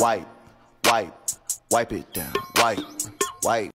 Wipe, wipe, wipe it down. Wipe, wipe.